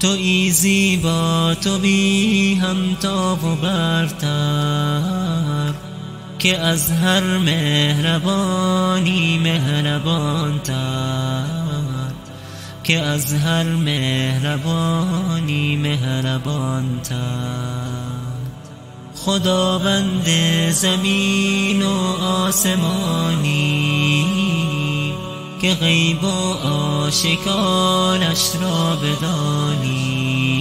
تو ای زیبا تو بی همتا و برتر که از هر مهربانی مهربان تر که از هر مهربانی مهربان تر خداوند زمین و آسمانی که غیب و آشکارش را بدانی.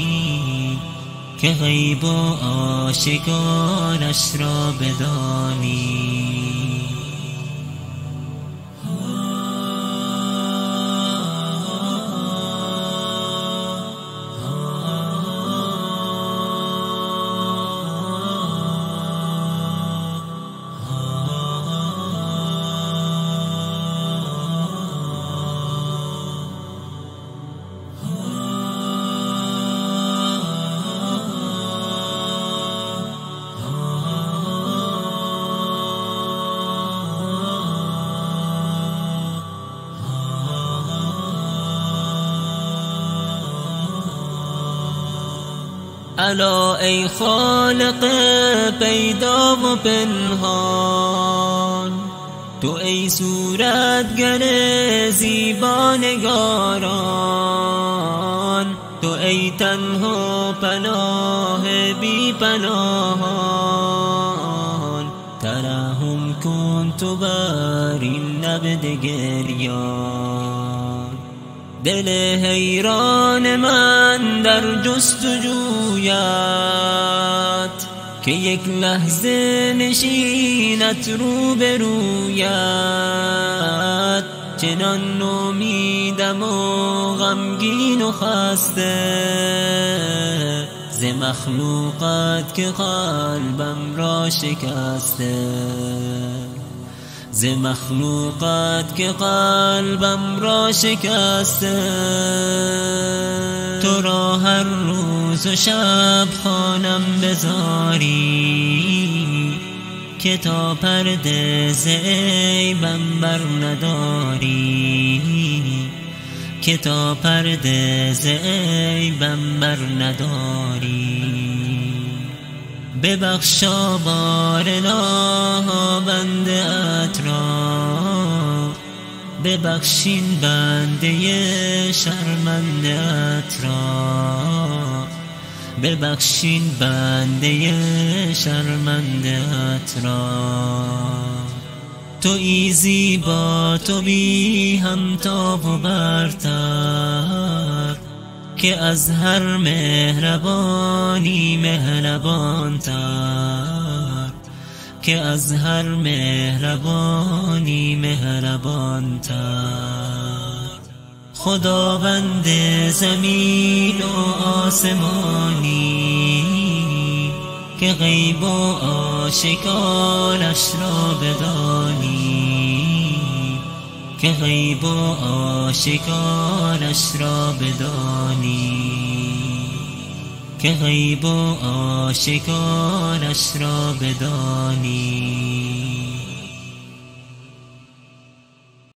که غیب و آشکارش را بدانی. الا ای خالق پیدا و پنهان. تو ای صورتگر زیبانگاران تو ای تنها پناه بی پناهان. ترحم کن تو بر این نبد گریان دل حیران من در جستجویت که یک لحظه نشینت رو برویت چنان نومیدم و غمگین و خسته ز مخلوقات که قلبم را شکسته. ز مخلوقات که قلبم را شکسته. تو را هر روز و شب خانم بزاری که تا پرده ز عیبم بر نداری. که تا پرده ز عیبم بر نداری. ببخشا بارنا بنده را ببخشین بنده شرمنده را ببخشین بنده شرمنده را تو ای زیبا تو بی همتا و برتر. که از هر مهربانی مهربان تر که از هر مهربانی مهربان تر. خداوند زمین و آسمانی که غیب و آشکارش را بدانی. که غیب و آشکارش را بدانی. که غیب و آشکارش را بدانی.